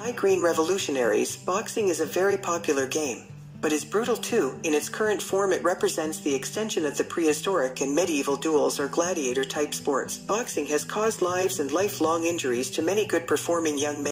Hi Green Revolutionaries, boxing is a very popular game, but is brutal too. In its current form, it represents the extension of the prehistoric and medieval duels or gladiator type sports. Boxing has caused lives and lifelong injuries to many good performing young men.